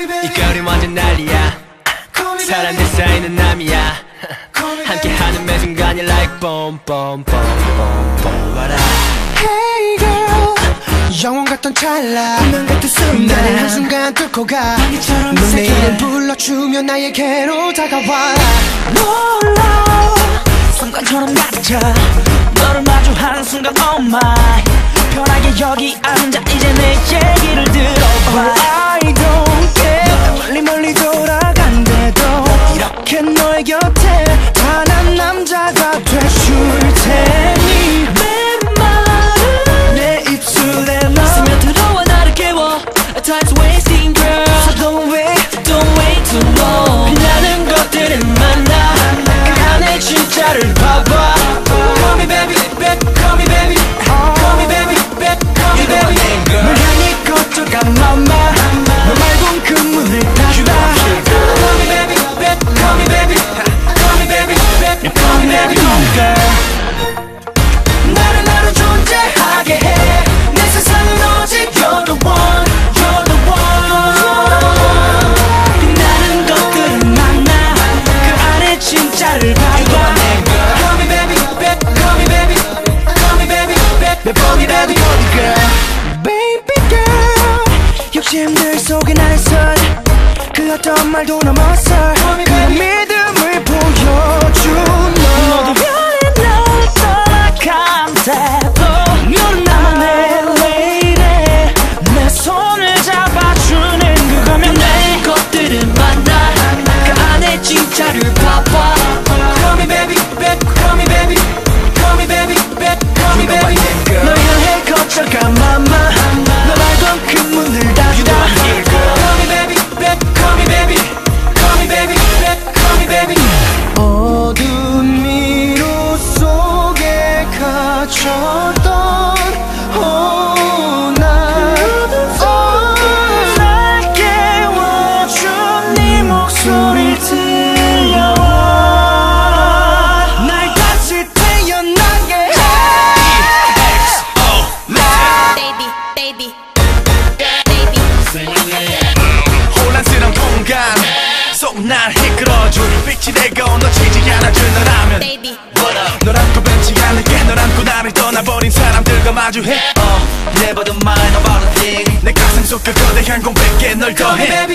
이 거리 완전 난리야. 사람들 사이는 남이야. 함께하는 매 순간이 like boom boom boom boom boom what up Hey girl. 영원 같던 찰나. 운명 같은 순간. 나를 한순간 뚫고 가. 넌내 이름 불러주며 나에게로 다가와. 몰라. 순간처럼 낮아 너를 마주한 순간 oh my. 편하게 여기 앉아. 이제 내 얘기를 들어봐 욕심들 속에 나를 설그 어떤 말도 넘어서. 그 믿음을 보 나 깨워준 네 목소리를 들려와. 날 다시 태어나게 해. Baby, baby, baby. 혼란스러운 공간 속 날 이끌어줄 빛이 되고 놓치지 않아줄 너라면. Baby. 널 안고 벤치 않을게. 널 안고 나를 떠나버린 사람들과 마주해. uh, Never the mind about a thing. 내 가슴 속그 거대한 공백에 널 더해